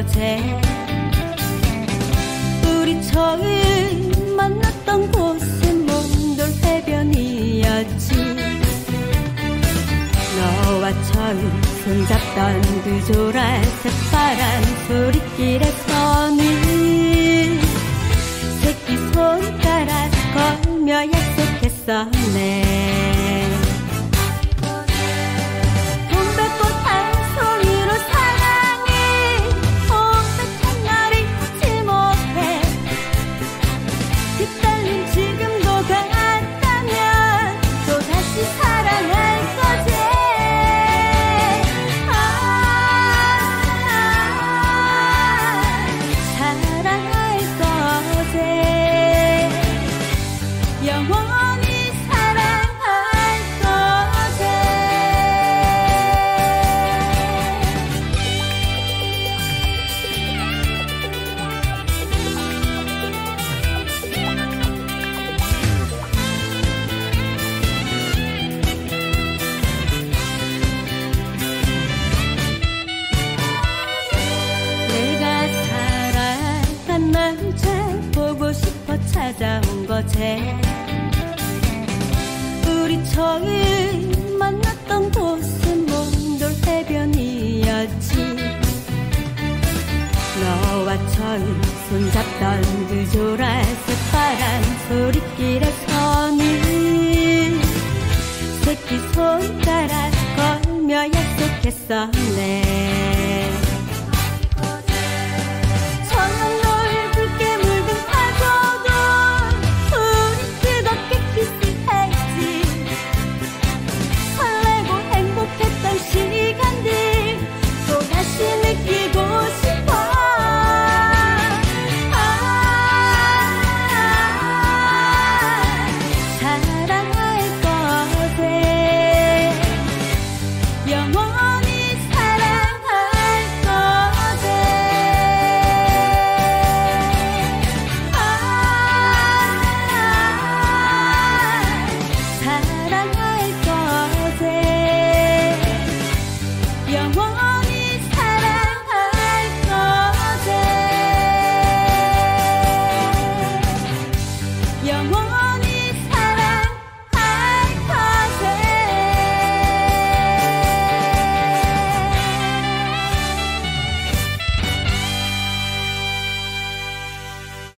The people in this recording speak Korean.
어제 우리 처음 만났던 곳은 몽돌 해변이었지. 너와 처음 손잡던 그 조라색 파란 소리길에서는 새끼 손가락 걸며 약속했었네. 거제. 우리 처음 만났던 곳은 몽돌 해변이었지. 너와 처음 손잡던 그 조라색 파란 소리길에서는 새끼 손가락 걸며 약속했었네